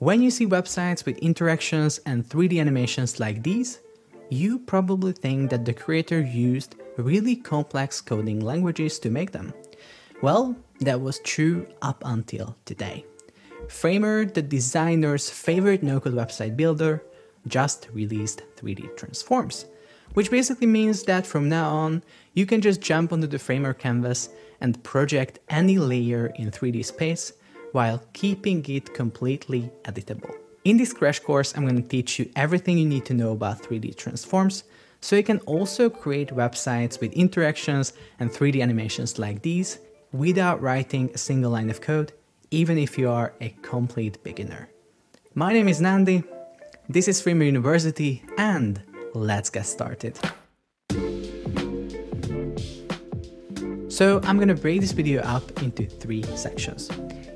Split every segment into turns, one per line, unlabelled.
When you see websites with interactions and 3D animations like these, you probably think that the creator used really complex coding languages to make them. Well, that was true up until today. Framer, the designer's favorite no-code website builder, just released 3D transforms, which basically means that from now on, you can just jump onto the Framer canvas and project any layer in 3D space while keeping it completely editable. In this crash course, I'm going to teach you everything you need to know about 3D transforms, so you can also create websites with interactions and 3D animations like these without writing a single line of code, even if you are a complete beginner. My name is Nandi, this is Framer University, and let's get started. So I'm gonna break this video up into three sections.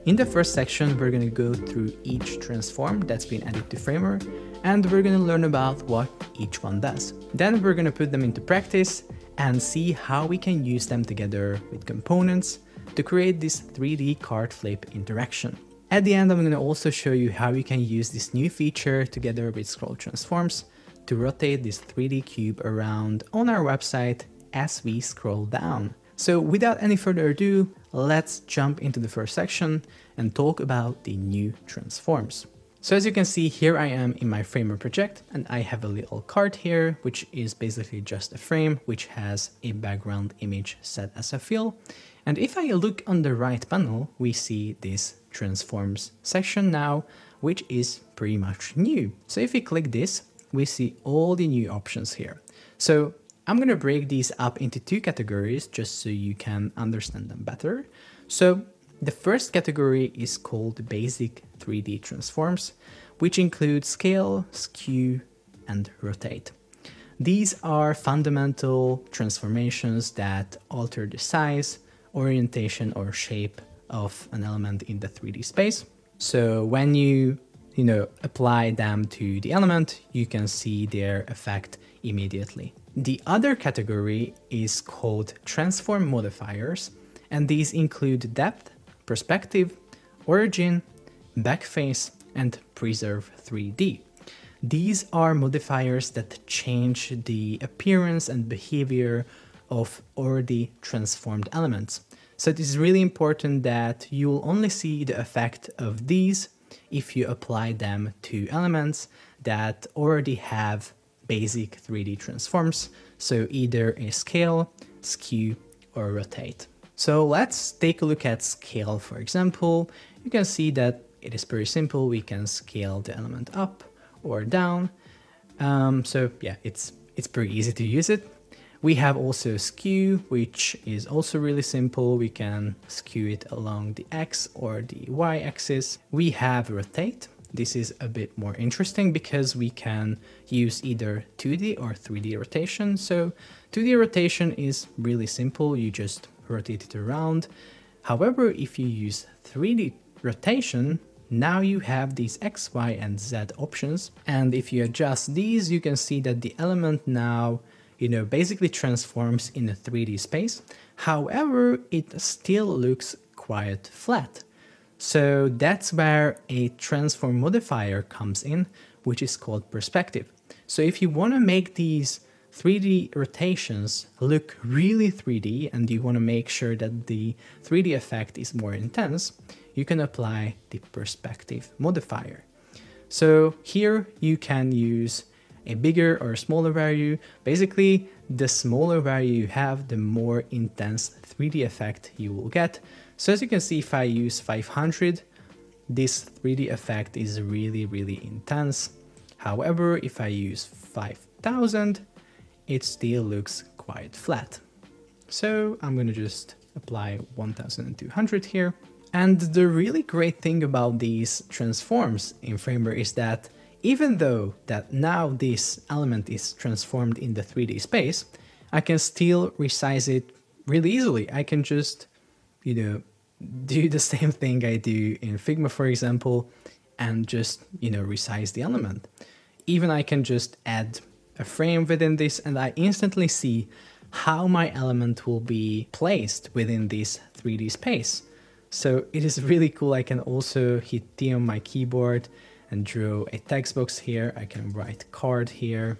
In the first section, we're gonna go through each transform that's been added to Framer, and we're gonna learn about what each one does. Then we're gonna put them into practice and see how we can use them together with components to create this 3D card flip interaction. At the end, I'm gonna also show you how you can use this new feature together with scroll transforms to rotate this 3D cube around on our website as we scroll down. So without any further ado, let's jump into the first section and talk about the new transforms. So as you can see, here I am in my Framer project and I have a little card here, which is basically just a frame, which has a background image set as a fill. And if I look on the right panel, we see this transforms section now, which is pretty much new. So if we click this, we see all the new options here. So I'm going to break these up into two categories just so you can understand them better. So the first category is called basic 3D transforms, which include scale, skew, and rotate. These are fundamental transformations that alter the size, orientation, or shape of an element in the 3D space. So when you, you know, apply them to the element, you can see their effect immediately. The other category is called transform modifiers, and these include depth, perspective, origin, backface, and preserve 3D. These are modifiers that change the appearance and behavior of already transformed elements. So it is really important that you will only see the effect of these if you apply them to elements that already have basic 3D transforms, so either a scale, skew, or rotate. So let's take a look at scale, for example. You can see that it is pretty simple. We can scale the element up or down. Um, so yeah, it's, it's pretty easy to use it. We have also skew, which is also really simple. We can skew it along the X or the Y axis. We have rotate, this is a bit more interesting because we can use either 2D or 3D rotation. So 2D rotation is really simple, you just rotate it around. However, if you use 3D rotation, now you have these X, Y, and Z options. And if you adjust these, you can see that the element now, you know, basically transforms in a 3D space. However, it still looks quite flat. So that's where a transform modifier comes in, which is called perspective. So if you want to make these 3D rotations look really 3D and you want to make sure that the 3D effect is more intense, you can apply the perspective modifier. So here you can use a bigger or smaller value. Basically, the smaller value you have, the more intense 3D effect you will get. So as you can see, if I use 500, this 3D effect is really, really intense. However, if I use 5000, it still looks quite flat. So I'm going to just apply 1200 here. And the really great thing about these transforms in Framer is that even though that now this element is transformed in the 3D space, I can still resize it really easily. I can just you know, do the same thing I do in Figma, for example, and just, you know, resize the element. Even I can just add a frame within this and I instantly see how my element will be placed within this 3D space. So it is really cool. I can also hit T on my keyboard and draw a text box here. I can write card here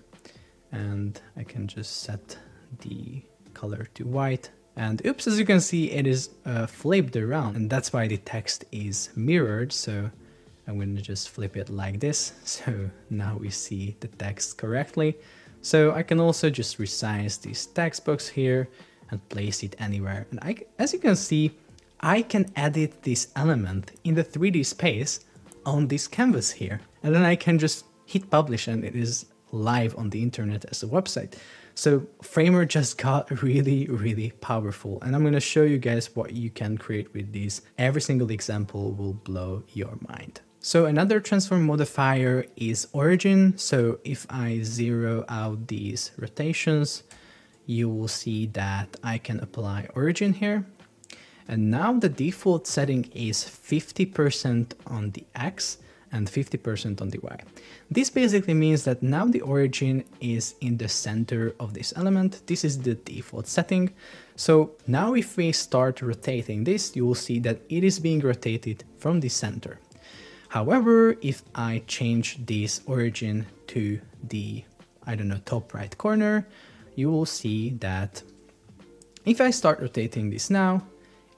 and I can just set the color to white. And oops, as you can see, it is uh, flipped around and that's why the text is mirrored. So I'm going to just flip it like this. So now we see the text correctly. So I can also just resize this text box here and place it anywhere. And I, as you can see, I can edit this element in the 3D space on this canvas here. And then I can just hit publish and it is live on the internet as a website. So Framer just got really, really powerful. And I'm going to show you guys what you can create with these. Every single example will blow your mind. So another transform modifier is origin. So if I zero out these rotations, you will see that I can apply origin here. And now the default setting is 50% on the X and 50% on the Y. This basically means that now the origin is in the center of this element. This is the default setting. So now if we start rotating this, you will see that it is being rotated from the center. However, if I change this origin to the, I don't know, top right corner, you will see that if I start rotating this now,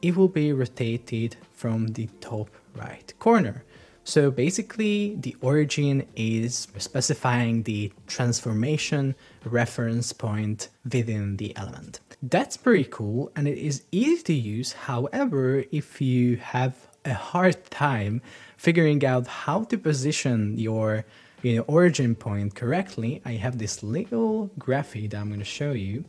it will be rotated from the top right corner. So basically the origin is specifying the transformation reference point within the element. That's pretty cool and it is easy to use. However, if you have a hard time figuring out how to position your you know, origin point correctly, I have this little graphic that I'm going to show you.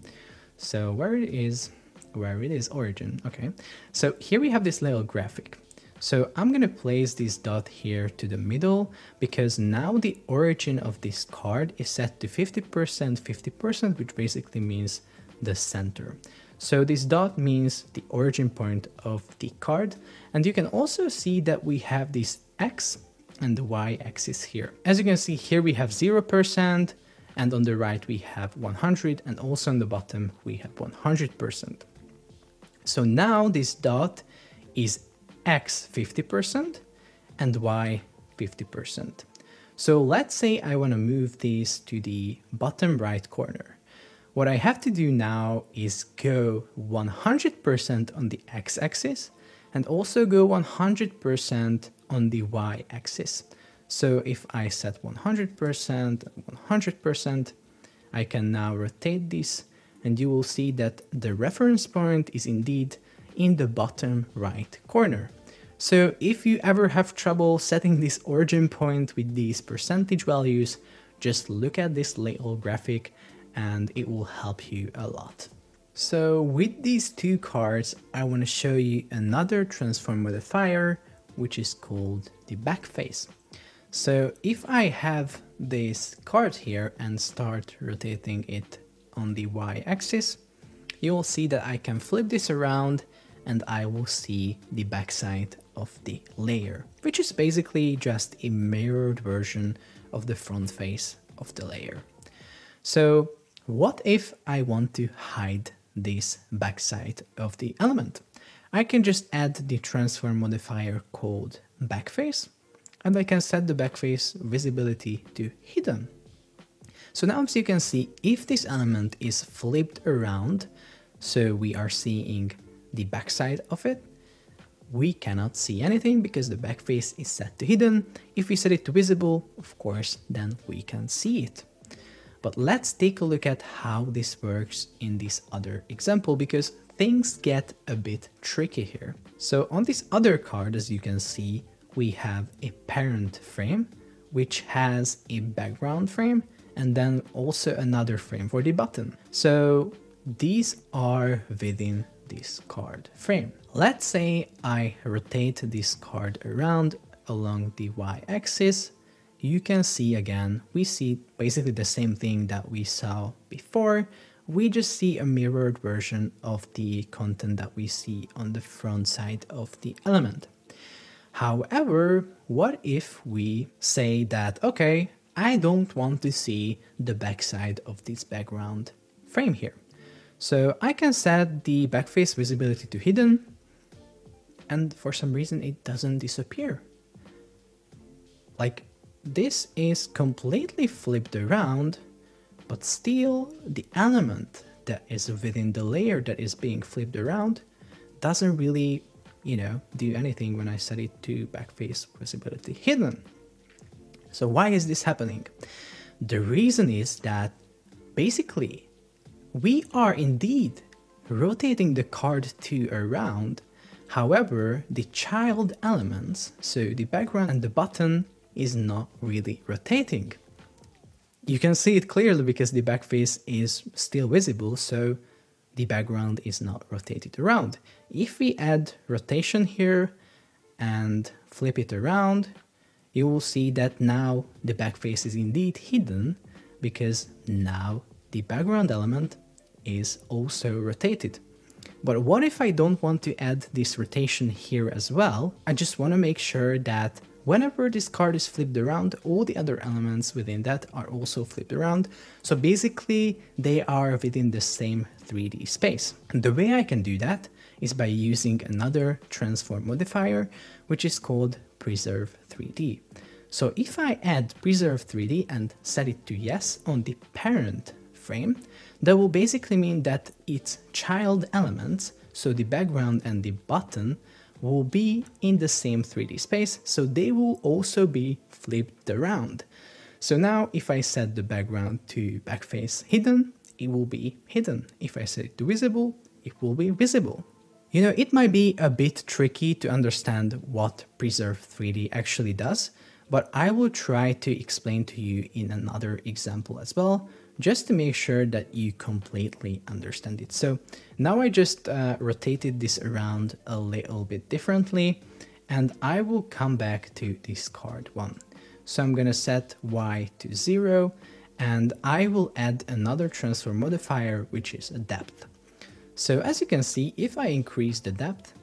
So where it is, where it is origin. Okay, so here we have this little graphic. So I'm going to place this dot here to the middle because now the origin of this card is set to 50%, 50%, which basically means the center. So this dot means the origin point of the card. And you can also see that we have this X and the Y axis here. As you can see here, we have 0%, and on the right we have 100, and also on the bottom we have 100%. So now this dot is X 50% and Y 50%. So let's say I want to move these to the bottom right corner. What I have to do now is go 100% on the x-axis and also go 100% on the y-axis. So if I set 100%, 100%, I can now rotate this and you will see that the reference point is indeed in the bottom right corner. So if you ever have trouble setting this origin point with these percentage values, just look at this little graphic and it will help you a lot. So with these two cards, I want to show you another transform modifier, which is called the backface. So if I have this card here and start rotating it on the y-axis, you will see that I can flip this around and I will see the backside of the layer, which is basically just a mirrored version of the front face of the layer. So what if I want to hide this backside of the element? I can just add the transform modifier called backface and I can set the backface visibility to hidden. So now as you can see, if this element is flipped around, so we are seeing the backside of it, we cannot see anything because the backface is set to hidden. If we set it to visible, of course, then we can see it. But let's take a look at how this works in this other example because things get a bit tricky here. So on this other card, as you can see, we have a parent frame, which has a background frame, and then also another frame for the button. So these are within this card frame. Let's say I rotate this card around along the y-axis. You can see again, we see basically the same thing that we saw before. We just see a mirrored version of the content that we see on the front side of the element. However, what if we say that, okay, I don't want to see the backside of this background frame here. So I can set the backface visibility to hidden and for some reason it doesn't disappear. Like this is completely flipped around, but still the element that is within the layer that is being flipped around doesn't really, you know, do anything when I set it to backface visibility hidden. So why is this happening? The reason is that basically we are indeed rotating the card to around. However, the child elements, so the background and the button is not really rotating. You can see it clearly because the back face is still visible, so the background is not rotated around. If we add rotation here and flip it around, you will see that now the back face is indeed hidden because now the background element is also rotated. But what if I don't want to add this rotation here as well? I just want to make sure that Whenever this card is flipped around, all the other elements within that are also flipped around. So basically, they are within the same 3D space. And the way I can do that is by using another transform modifier, which is called preserve 3D. So if I add preserve 3D and set it to yes on the parent frame, that will basically mean that its child elements, so the background and the button, will be in the same 3D space, so they will also be flipped around. So now if I set the background to backface hidden, it will be hidden. If I set it to visible, it will be visible. You know, it might be a bit tricky to understand what Preserve 3D actually does, but I will try to explain to you in another example as well, just to make sure that you completely understand it. So now I just uh, rotated this around a little bit differently and I will come back to this card one. So I'm gonna set Y to zero and I will add another transform modifier which is a depth. So as you can see, if I increase the depth,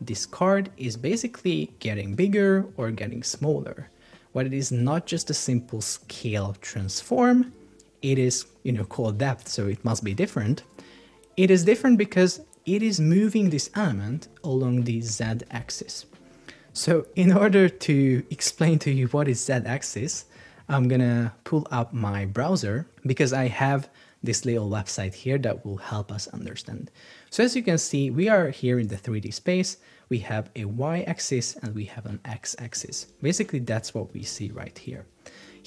this card is basically getting bigger or getting smaller. But it is not just a simple scale transform, it is, you know, called depth, so it must be different. It is different because it is moving this element along the z-axis. So in order to explain to you what is z-axis, I'm gonna pull up my browser because I have this little website here that will help us understand. So as you can see, we are here in the 3D space. We have a y-axis and we have an x-axis. Basically, that's what we see right here.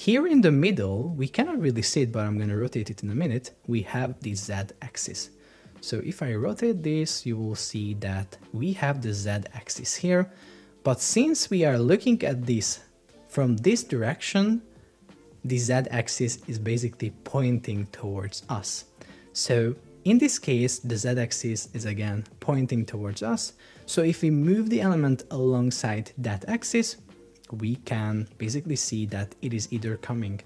Here in the middle, we cannot really see it, but I'm going to rotate it in a minute. We have the z-axis. So if I rotate this, you will see that we have the z-axis here. But since we are looking at this from this direction, the z-axis is basically pointing towards us. So in this case, the z-axis is again pointing towards us. So if we move the element alongside that axis, we can basically see that it is either coming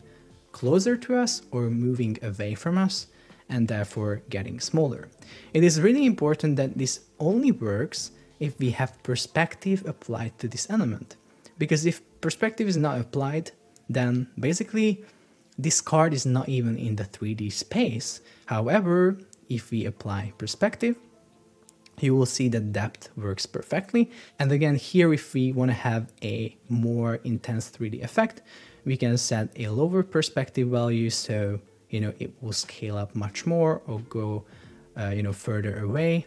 closer to us or moving away from us and therefore getting smaller. It is really important that this only works if we have perspective applied to this element. Because if perspective is not applied, then basically this card is not even in the 3D space. However, if we apply perspective, you will see that depth works perfectly. And again, here if we want to have a more intense 3D effect, we can set a lower perspective value so you know it will scale up much more or go uh, you know further away.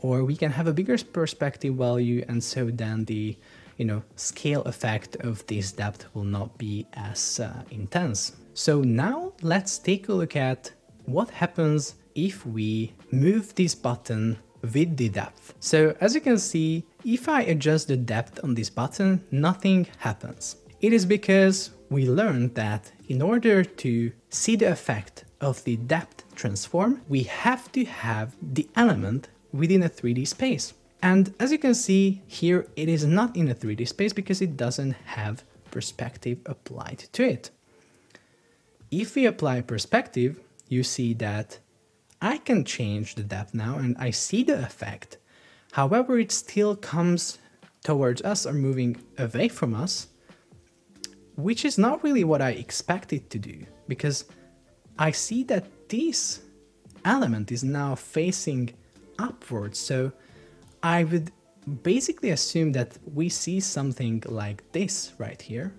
Or we can have a bigger perspective value and so then the you know scale effect of this depth will not be as uh, intense. So now let's take a look at what happens if we move this button with the depth. So as you can see, if I adjust the depth on this button, nothing happens. It is because we learned that in order to see the effect of the depth transform, we have to have the element within a 3D space. And as you can see here, it is not in a 3D space because it doesn't have perspective applied to it. If we apply perspective, you see that I can change the depth now and I see the effect. However, it still comes towards us or moving away from us, which is not really what I expected it to do because I see that this element is now facing upwards. So I would basically assume that we see something like this right here.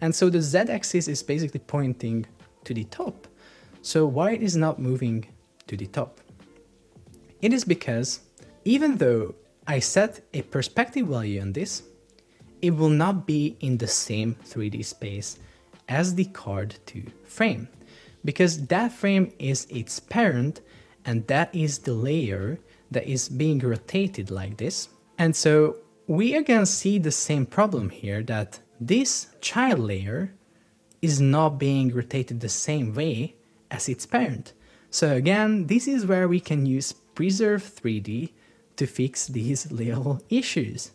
And so the z-axis is basically pointing to the top. So why it is not moving to the top? It is because even though I set a perspective value on this, it will not be in the same 3D space as the card 2 frame because that frame is its parent and that is the layer that is being rotated like this. And so we again see the same problem here that this child layer is not being rotated the same way as its parent. So again, this is where we can use Preserve 3D to fix these little issues.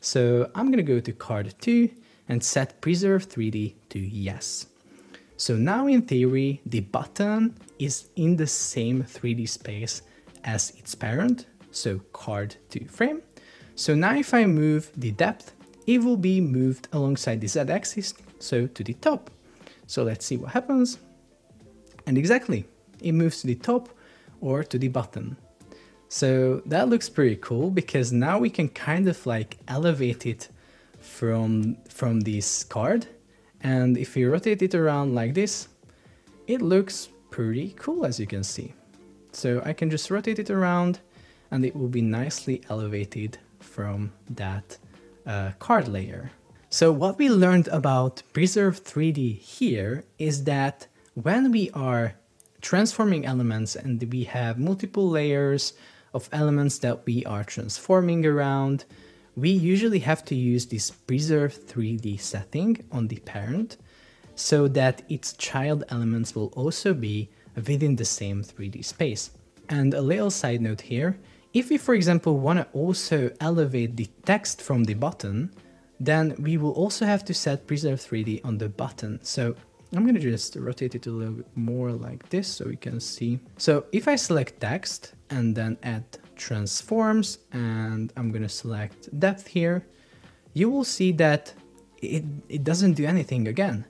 So I'm gonna go to card 2 and set Preserve 3D to yes. So now in theory, the button is in the same 3D space as its parent, so card 2 frame. So now if I move the depth, it will be moved alongside the z-axis, so to the top. So let's see what happens. And exactly, it moves to the top or to the bottom. So that looks pretty cool because now we can kind of like elevate it from, from this card. And if we rotate it around like this, it looks pretty cool as you can see. So I can just rotate it around and it will be nicely elevated from that uh, card layer. So what we learned about Preserve 3D here is that when we are transforming elements and we have multiple layers of elements that we are transforming around, we usually have to use this preserve 3D setting on the parent so that its child elements will also be within the same 3D space. And a little side note here, if we for example want to also elevate the text from the button, then we will also have to set preserve 3D on the button. So I'm gonna just rotate it a little bit more like this so we can see. So if I select text and then add transforms and I'm gonna select depth here, you will see that it, it doesn't do anything again.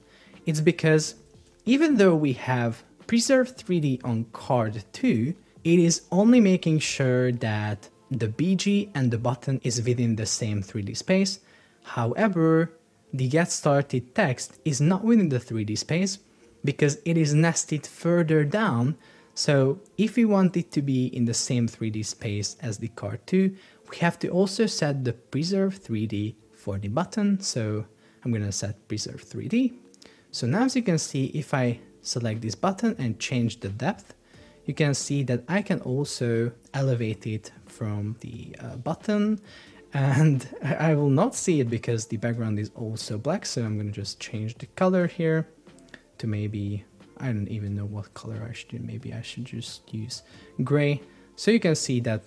It's because even though we have preserve 3D on card 2, it is only making sure that the BG and the button is within the same 3D space. However, the get started text is not within the 3D space because it is nested further down. So if we want it to be in the same 3D space as the card 2, we have to also set the preserve 3D for the button. So I'm gonna set preserve 3D. So now as you can see, if I select this button and change the depth, you can see that I can also elevate it from the uh, button and I will not see it because the background is also black so I'm gonna just change the color here to maybe I don't even know what color I should do. Maybe I should just use gray. So you can see that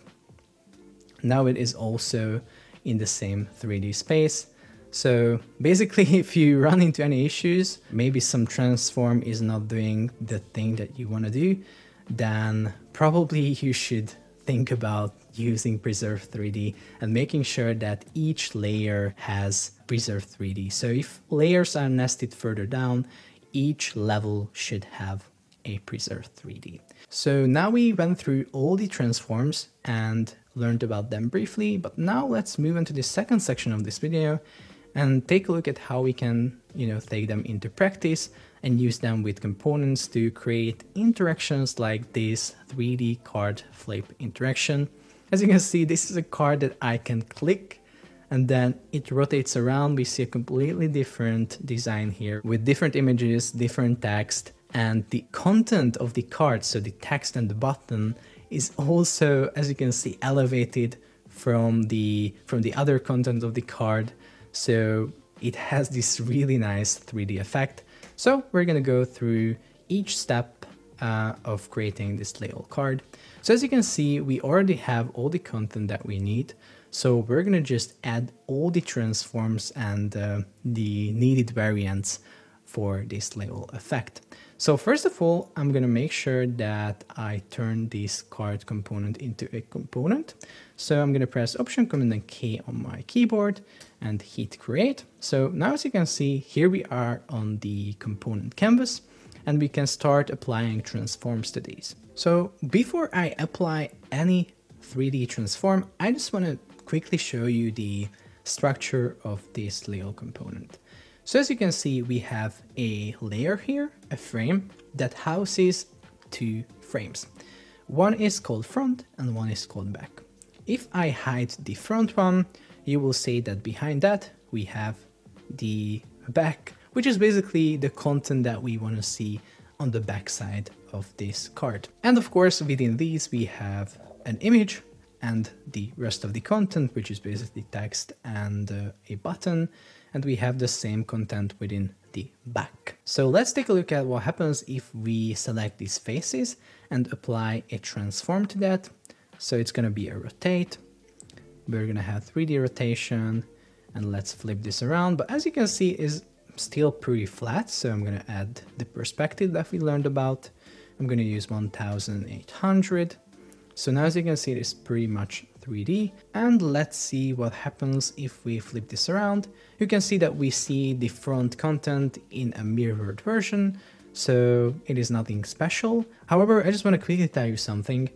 now it is also in the same 3D space. So basically if you run into any issues maybe some transform is not doing the thing that you want to do then probably you should think about using Preserve 3D and making sure that each layer has Preserve 3D. So if layers are nested further down, each level should have a Preserve 3D. So now we went through all the transforms and learned about them briefly, but now let's move into the second section of this video and take a look at how we can, you know, take them into practice and use them with components to create interactions like this 3D card flip interaction. As you can see, this is a card that I can click and then it rotates around. We see a completely different design here with different images, different text, and the content of the card, so the text and the button, is also, as you can see, elevated from the from the other content of the card. So it has this really nice 3D effect. So we're gonna go through each step uh, of creating this little card. So as you can see, we already have all the content that we need. So we're gonna just add all the transforms and uh, the needed variants for this little effect. So first of all, I'm gonna make sure that I turn this card component into a component. So I'm gonna press Option Command and K on my keyboard and hit create. So now as you can see, here we are on the component canvas and we can start applying transforms to these. So before I apply any 3D transform, I just want to quickly show you the structure of this little component. So as you can see, we have a layer here, a frame that houses two frames. One is called front and one is called back. If I hide the front one, you will see that behind that we have the back, which is basically the content that we want to see on the back side of this card. And of course, within these, we have an image and the rest of the content, which is basically text and uh, a button. And we have the same content within the back. So let's take a look at what happens if we select these faces and apply a transform to that. So it's going to be a rotate. We're to have 3D rotation and let's flip this around. But as you can see is still pretty flat. So I'm to add the perspective that we learned about. I'm to use 1800. So now as you can see, it is pretty much 3D. And let's see what happens if we flip this around. You can see that we see the front content in a mirrored version. So it is nothing special. However, I just want to quickly tell you something.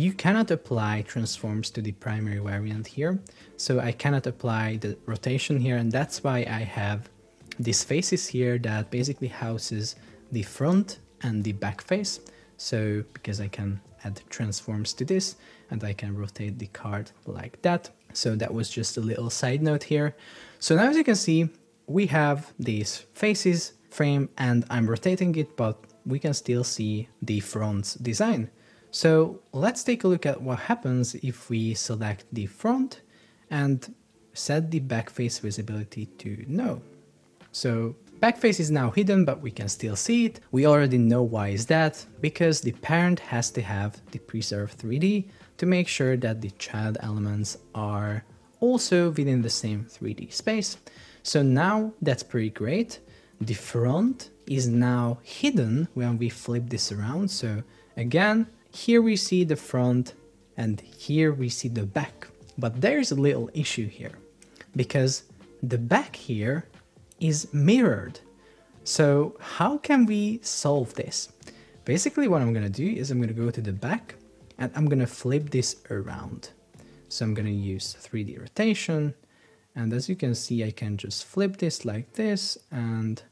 You cannot apply transforms to the primary variant here. So I cannot apply the rotation here and that's why I have these faces here that basically houses the front and the back face. So because I can add transforms to this and I can rotate the card like that. So that was just a little side note here. So now as you can see, we have these faces frame and I'm rotating it, but we can still see the front design. So let's take a look at what happens if we select the front and set the back face visibility to no. So back face is now hidden, but we can still see it. We already know why is that, because the parent has to have the preserve 3D to make sure that the child elements are also within the same 3D space. So now that's pretty great. The front is now hidden when we flip this around. So again, here we see the front and here we see the back. But there's a little issue here because the back here is mirrored. So how can we solve this? Basically what I'm gonna do is I'm gonna go to the back and I'm gonna flip this around. So I'm gonna use 3D rotation and as you can see I can just flip this like this and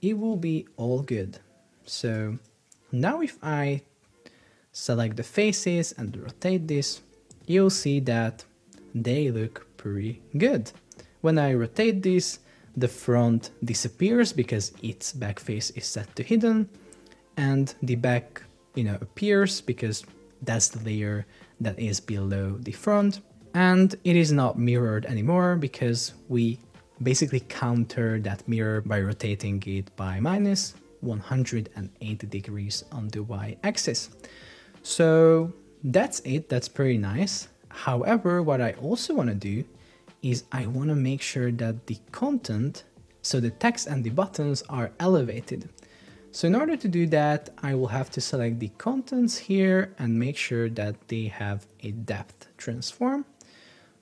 it will be all good. So now if I select the faces and rotate this, you'll see that they look pretty good. When I rotate this, the front disappears because its back face is set to hidden, and the back, you know, appears because that's the layer that is below the front, and it is not mirrored anymore because we basically counter that mirror by rotating it by minus 180 degrees on the y-axis. So that's it, that's pretty nice. However, what I also want to do is I want to make sure that the content, so the text and the buttons are elevated. So in order to do that, I will have to select the contents here and make sure that they have a depth transform.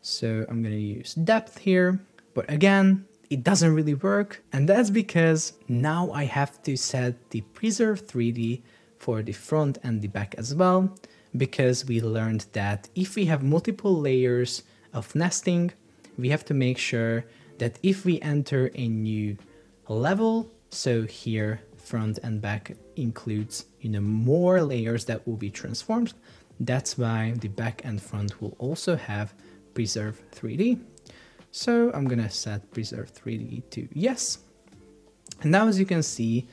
So I'm going to use depth here, but again, it doesn't really work. And that's because now I have to set the preserve 3D for the front and the back as well, because we learned that if we have multiple layers of nesting, we have to make sure that if we enter a new level, so here front and back includes you know more layers that will be transformed, that's why the back and front will also have preserve 3D. So I'm gonna set preserve 3D to yes. And now as you can see,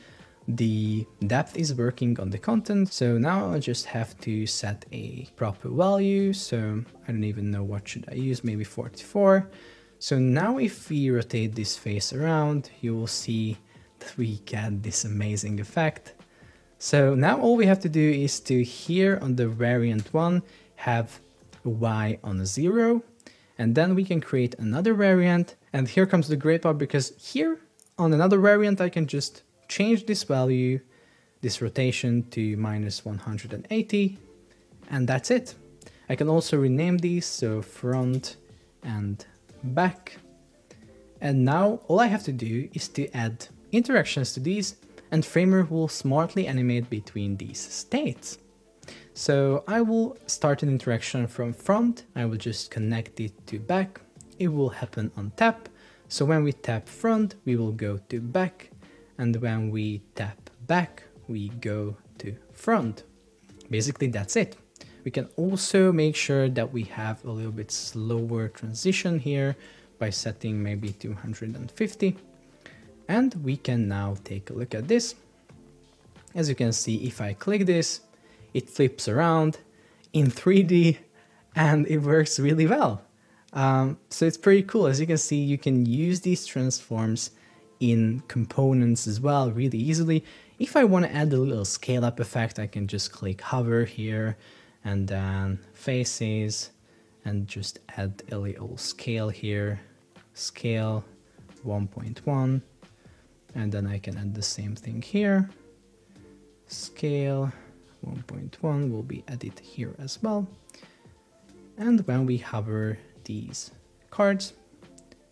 the depth is working on the content. So now I just have to set a proper value. So I don't even know what should I use, maybe 44. So now if we rotate this face around, you will see that we get this amazing effect. So now all we have to do is to here on the variant one, have y on a zero, and then we can create another variant. And here comes the great part because here on another variant, I can just change this value, this rotation to minus 180, and that's it. I can also rename these, so front and back. And now all I have to do is to add interactions to these and Framer will smartly animate between these states. So I will start an interaction from front. I will just connect it to back. It will happen on tap. So when we tap front, we will go to back. And when we tap back, we go to front. Basically, that's it. We can also make sure that we have a little bit slower transition here by setting maybe 250. And we can now take a look at this. As you can see, if I click this, it flips around in 3D and it works really well. Um, so it's pretty cool. As you can see, you can use these transforms in components as well really easily. If I want to add a little scale up effect, I can just click hover here and then faces and just add a little scale here, scale 1.1 and then I can add the same thing here, scale 1.1 will be added here as well. And when we hover these cards,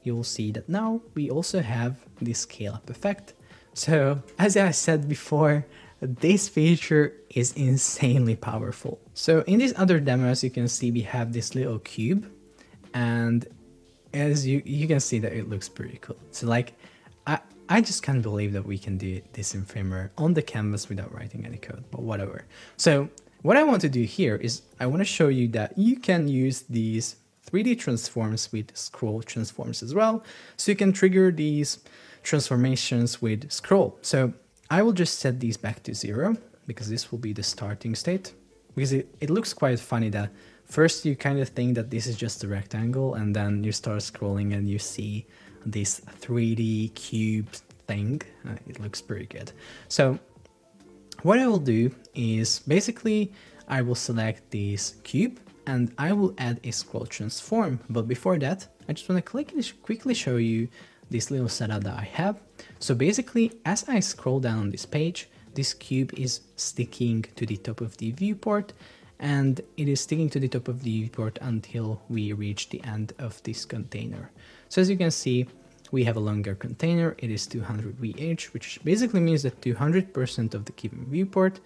you'll see that now we also have the scale up effect. So as I said before, this feature is insanely powerful. So in this other demo, as you can see, we have this little cube and as you, you can see that it looks pretty cool. So like, I, I just can't believe that we can do this in Framer on the canvas without writing any code, but whatever. So what I want to do here is I want to show you that you can use these 3D transforms with scroll transforms as well. So you can trigger these transformations with scroll. So I will just set these back to zero because this will be the starting state because it, it looks quite funny that first you kind of think that this is just a rectangle and then you start scrolling and you see this 3D cube thing. Uh, it looks pretty good. So what I will do is basically I will select this cube and I will add a scroll transform. But before that, I just want to quickly, show you this little setup that I have. So basically, as I scroll down this page, this cube is sticking to the top of the viewport and it is sticking to the top of the viewport until we reach the end of this container. So as you can see, we have a longer container, it is 200 VH, which basically means that 200% of the given viewport.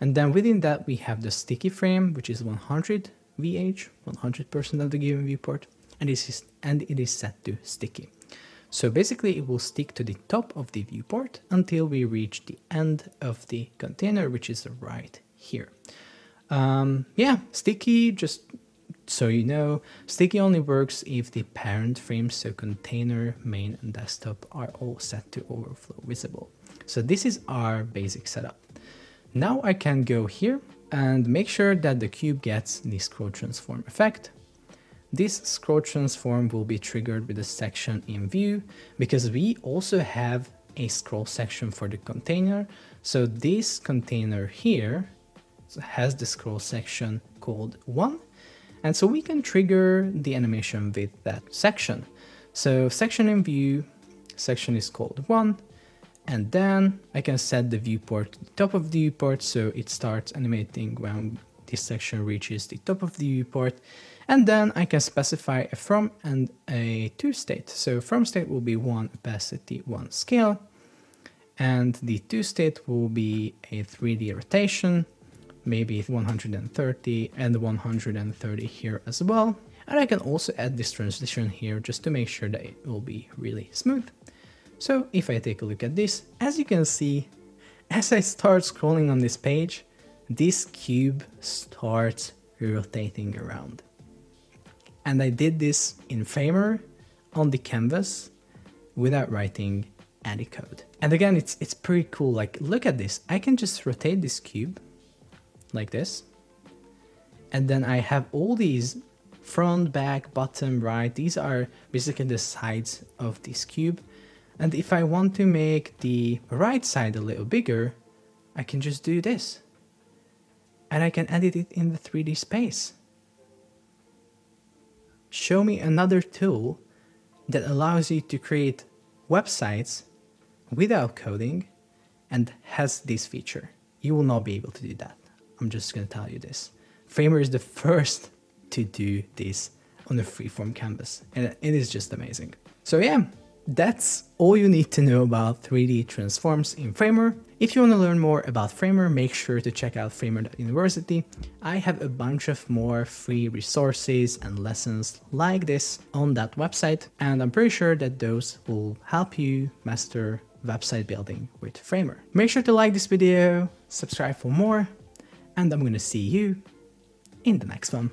And then within that, we have the sticky frame, which is 100 VH, 100% of the given viewport, and, this is, and it is set to sticky. So basically it will stick to the top of the viewport until we reach the end of the container, which is right here. Um, yeah, sticky, just so you know, sticky only works if the parent frames, so container, main, and desktop are all set to overflow visible. So this is our basic setup. Now I can go here and make sure that the cube gets the scroll transform effect. This scroll transform will be triggered with a section in view because we also have a scroll section for the container. So this container here has the scroll section called one and so we can trigger the animation with that section. So section in view, section is called one, and then I can set the viewport to the top of the viewport so it starts animating when this section reaches the top of the viewport. And then I can specify a from and a to state. So from state will be one opacity, one scale. And the to state will be a 3D rotation maybe 130 and 130 here as well. And I can also add this transition here just to make sure that it will be really smooth. So if I take a look at this, as you can see, as I start scrolling on this page, this cube starts rotating around. And I did this in Framer on the canvas without writing any code. And again, it's, it's pretty cool. Like, look at this. I can just rotate this cube like this. And then I have all these front, back, bottom, right. These are basically the sides of this cube. And if I want to make the right side a little bigger, I can just do this. And I can edit it in the 3D space. Show me another tool that allows you to create websites without coding and has this feature. You will not be able to do that. I'm just gonna tell you this. Framer is the first to do this on a freeform canvas, and it is just amazing. So yeah, that's all you need to know about 3D transforms in Framer. If you want to learn more about Framer, make sure to check out Framer.university. I have a bunch of more free resources and lessons like this on that website, and I'm pretty sure that those will help you master website building with Framer. Make sure to like this video, subscribe for more, and I'm gonna see you in the next one.